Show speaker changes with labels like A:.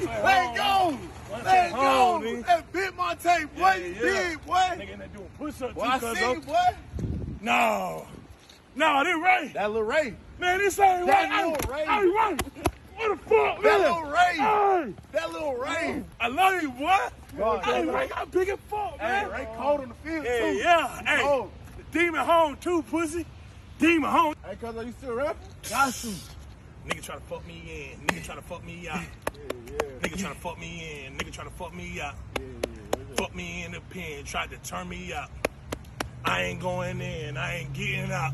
A: You
B: home,
A: go.
B: nigga.
A: That big Monte, boy.
B: Yeah,
A: you
B: yeah.
A: big, boy.
B: Nigga, they doing push up
A: Boy, I see you, boy.
B: No. No, this Ray.
A: That little Ray.
B: Man, this ain't
A: That
B: Ray.
A: little Ray.
B: Hey, Ray. What the fuck,
A: That
B: man?
A: little Ray.
B: Hey.
A: That little Ray.
B: I love you, boy.
A: God,
B: hey. Ray got big as fuck,
A: Hey,
B: man.
A: Ray cold on the field,
B: Yeah,
A: too.
B: yeah. Hey,
A: cold.
B: the demon home too, pussy. Demon home.
A: Hey, cuz, are you still rapping? Got to.
B: Nigga try to fuck me in. Nigga try to fuck me out. Nigga try to fuck me in. Nigga try to fuck me out. Fuck me in the pen. Tried to turn me out. I ain't going in. I ain't getting out.